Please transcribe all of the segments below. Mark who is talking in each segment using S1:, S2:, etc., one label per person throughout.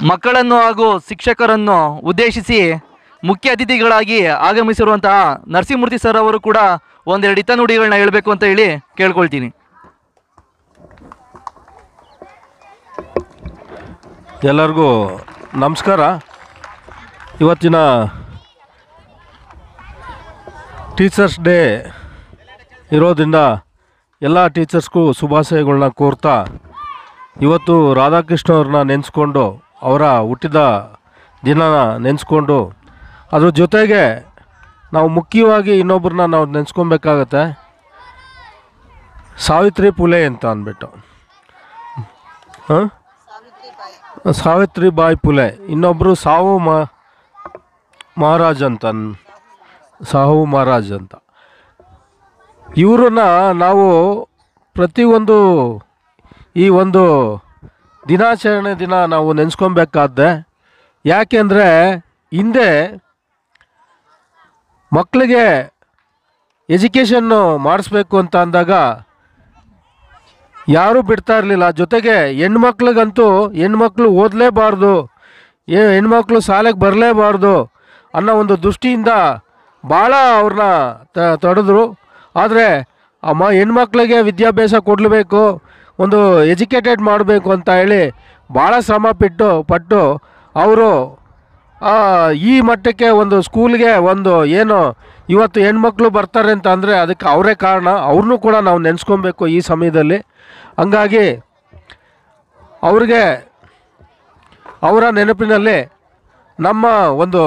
S1: ಮಕ್ಕಳನ್ನು ಹಾಗೂ ಶಿಕ್ಷಕರನ್ನು ಉದ್ದೇಶಿಸಿ ಮುಖ್ಯ ಅತಿಥಿಗಳಾಗಿ ಆಗಮಿಸಿರುವಂತಹ ನರಸಿಂಹಮೂರ್ತಿ ಸರ್ ಅವರು ಕೂಡ ಒಂದೆರಡು ಹಿತನುಡಿಗಳನ್ನ ಹೇಳಬೇಕು ಅಂತ ಹೇಳಿ ಕೇಳ್ಕೊಳ್ತೀನಿ.
S2: ಎಲ್ಲರಿಗೂ ನಮಸ್ಕಾರ. ಇವತ್ತಿನ ಟೀಚರ್ಸ್ ಡೇ ಇರೋದ್ರಿಂದ ಎಲ್ಲ ಟೀಚರ್ಸ್ಗೂ ಶುಭಾಶಯಗಳನ್ನ ಕೋರ್ತಾ ಇವತ್ತು ರಾಧಾಕೃಷ್ಣ ಅವ್ರನ್ನ ನೆನೆಸ್ಕೊಂಡು ಅವರ ಹುಟ್ಟಿದ ದಿನನ ನೆನೆಸ್ಕೊಂಡು ಅದ್ರ ಜೊತೆಗೆ ನಾವು ಮುಖ್ಯವಾಗಿ ಇನ್ನೊಬ್ಬರನ್ನ ನಾವು ನೆನೆಸ್ಕೊಬೇಕಾಗತ್ತೆ. ಸಾವಿತ್ರಿ ಪುಲೆ ಅಂತ ಅಂದ್ಬಿಟ್ಟು. ಹಾಂ? ಸಾವಿತ್ರಿಬಾಯಿ ಪುಲೆ. ಇನ್ನೊಬ್ಬರು ಸಾವು ಮಹಾರಾಜ್ ಅಂತ ಸಾಹು ಮಹಾರಾಜ್ ಅಂತ. ಇವರನ್ನ ನಾವು ಪ್ರತಿಯೊಂದು ಈ ಒಂದು ದಿನಾಚರಣೆ ದಿನ ನಾವು ನೆನೆಸ್ಕೊಬೇಕಾದ್ದೆ ಯಾಕೆಂದರೆ ಹಿಂದೆ ಮಕ್ಕಳಿಗೆ ಎಜುಕೇಷನ್ನು ಮಾಡಿಸ್ಬೇಕು ಅಂತ ಅಂದಾಗ ಯಾರೂ ಬಿಡ್ತಾ ಇರಲಿಲ್ಲ. ಜೊತೆಗೆ ಹೆಣ್ಮಕ್ಳಿಗಂತೂ ಹೆಣ್ಮಕ್ಳು ಓದಲೇಬಾರ್ದು, ಏ, ಹೆಣ್ಮಕ್ಳು ಶಾಲೆಗೆ ಬರಲೇಬಾರ್ದು ಅನ್ನೋ ಒಂದು ದೃಷ್ಟಿಯಿಂದ ಭಾಳ ಅವ್ರನ್ನ ತಡೆದ್ರು. ಆದರೆ ಅಮ್ಮ, ಹೆಣ್ಮಕ್ಳಿಗೆ ವಿದ್ಯಾಭ್ಯಾಸ ಕೊಡಲೇಬೇಕು ಒಂದು ಎಜುಕೇಟೆಡ್ ಮಾಡಬೇಕು ಅಂತ ಹೇಳಿ ಭಾಳ ಶ್ರಮ ಪಟ್ಟು ಪಟ್ಟು ಅವರು ಈ ಮಟ್ಟಕ್ಕೆ ಒಂದು ಸ್ಕೂಲ್ಗೆ ಒಂದು ಏನು ಇವತ್ತು ಹೆಣ್ಮಕ್ಳು ಬರ್ತಾರೆ ಅಂತ ಅಂದರೆ ಅದಕ್ಕೆ ಅವರೇ ಕಾರಣ. ಅವ್ರನ್ನೂ ಕೂಡ ನಾವು ನೆನೆಸ್ಕೊಬೇಕು ಈ ಸಮಯದಲ್ಲಿ. ಹಂಗಾಗಿ ಅವ್ರಿಗೆ ಅವರ ನೆನಪಿನಲ್ಲಿ ನಮ್ಮ ಒಂದು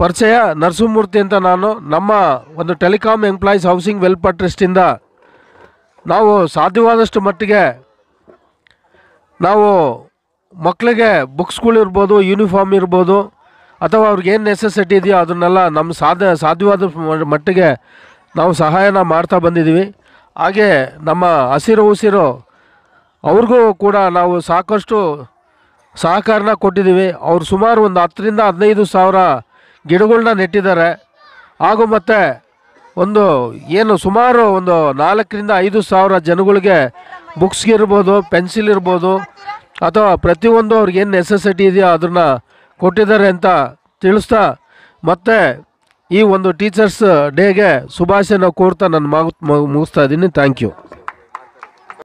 S2: ಪರಿಚಯ ನರಸಿಂಹಮೂರ್ತಿ ಅಂತ ನಾನು, ನಮ್ಮ ಒಂದು ಟೆಲಿಕಾಮ್ ಎಂಪ್ಲಾಯೀಸ್ ಹೌಸಿಂಗ್ ವೆಲ್ಫೇರ್ ಟ್ರಸ್ಟಿಂದ ನಾವು ಸಾಧ್ಯವಾದಷ್ಟು ಮಟ್ಟಿಗೆ ನಾವು ಮಕ್ಕಳಿಗೆ ಬುಕ್ಸ್ಗಳಿರ್ಬೋದು ಯೂನಿಫಾರ್ಮ್ ಇರ್ಬೋದು, ಅಥವಾ ಅವ್ರಿಗೇನು ನೆಸೆಸಿಟಿ ಇದೆಯೋ ಅದನ್ನೆಲ್ಲ ನಮ್ಮ ಸಾಧ್ಯ, ಸಾಧ್ಯವಾದ ಮಟ್ಟಿಗೆ ನಾವು ಸಹಾಯನ ಮಾಡ್ತಾ ಬಂದಿದ್ದೀವಿ ಹಾಗೆ ನಮ್ಮ ಹಸಿರು ಉಸಿರು ಅವ್ರಿಗೂ ಕೂಡ ನಾವು ಸಾಕಷ್ಟು ಸಹಕಾರನ ಕೊಟ್ಟಿದ್ದೀವಿ ಅವ್ರು ಸುಮಾರು ಒಂದು ಹತ್ತರಿಂದ ಹದಿನೈದು ಸಾವಿರ ಗಿಡಗಳನ್ನ ನೆಟ್ಟಿದ್ದಾರೆ. ಹಾಗೂ ಮತ್ತು ಒಂದು ಏನು ಸುಮಾರು ಒಂದು ನಾಲ್ಕರಿಂದ ಐದು ಸಾವಿರ ಜನಗಳಿಗೆ ಬುಕ್ಸ್ಗೆ ಇರ್ಬೋದು ಪೆನ್ಸಿಲ್ ಇರ್ಬೋದು, ಅಥವಾ ಪ್ರತಿಯೊಂದು ಅವ್ರಿಗೆ ಏನು ನೆಸೆಸಿಟಿ ಇದೆಯೋ ಅದನ್ನು ಕೊಟ್ಟಿದ್ದಾರೆ ಅಂತ ತಿಳಿಸ್ತಾ ಮತ್ತು ಈ ಒಂದು ಟೀಚರ್ಸ್ ಡೇಗೆ ಶುಭಾಶಯನ ಕೋರ್ತಾ ನಾನು ಮಾಗು ಮುಗಿಸ್ತಾ ಇದ್ದೀನಿ. Thank you